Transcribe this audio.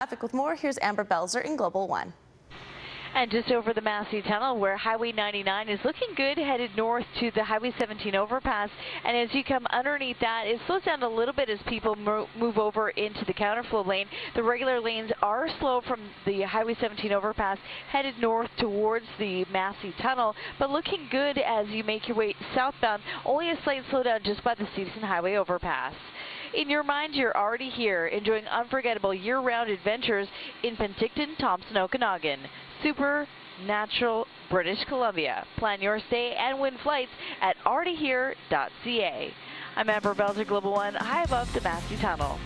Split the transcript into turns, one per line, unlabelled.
Traffic with more, here's Amber Belzer in Global One.
And just over the Massey Tunnel where Highway 99 is looking good headed north to the Highway 17 overpass. And as you come underneath that, it slows down a little bit as people move over into the counterflow lane. The regular lanes are slow from the Highway 17 overpass headed north towards the Massey Tunnel, but looking good as you make your way southbound. Only a slight slowdown just by the Steveston Highway overpass. In your mind, you're already here, enjoying unforgettable year-round adventures in Penticton, Thompson, Okanagan. Super Natural British Columbia. Plan your stay and win flights at alreadyhere.ca. I'm Amber Belzer, Global One, high above the Massey Tunnel.